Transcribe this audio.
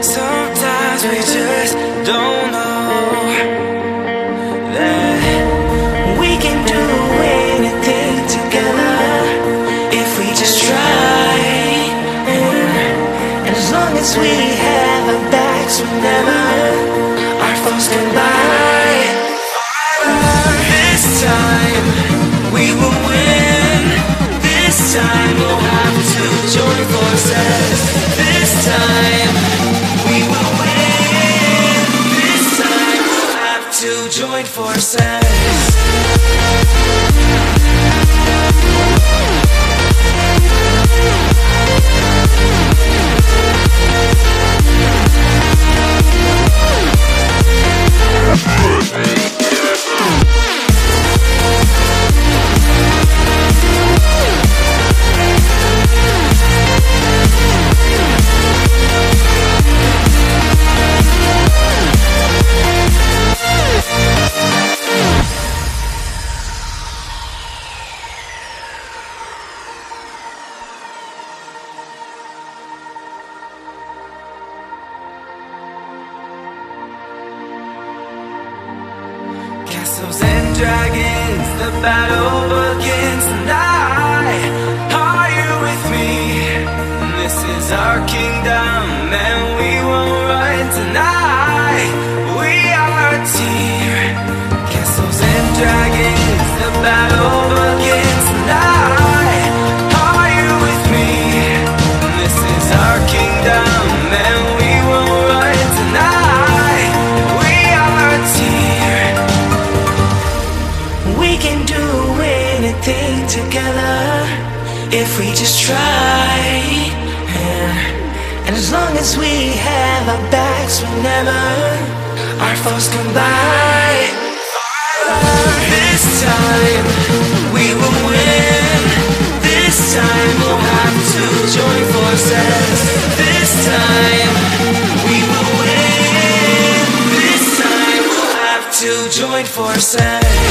Sometimes we just don't know That we can do anything together If we just try. As long as we have our backs, we'll never Our thoughts can buy to a forces. Dragons, the battle begins tonight. Are you with me? This is our kingdom, and we won't run tonight. We are a team. Castles and dragons, the battle if we just try. And as long as we have our backs whenever our foes come by, this time we will win. This time we'll have to join forces. This time we will win. This time we'll have to join forces.